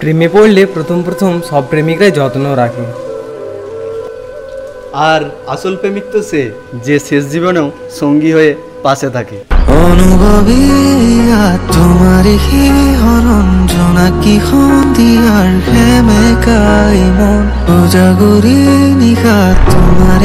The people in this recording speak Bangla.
প্রেমে পড়লে প্রথম প্রথম সব প্রেমিকাই যত্ন রাখে। আর আসল প্রেমিক তো সে যে শেষ জীবনেও সঙ্গী হয়ে পাশে থাকে। অনুভৱী তোমাৰ শিহৰণ জোনাকী প্রেমে সেমেকাই মন? উজাগৰি নিশা তোমাৰ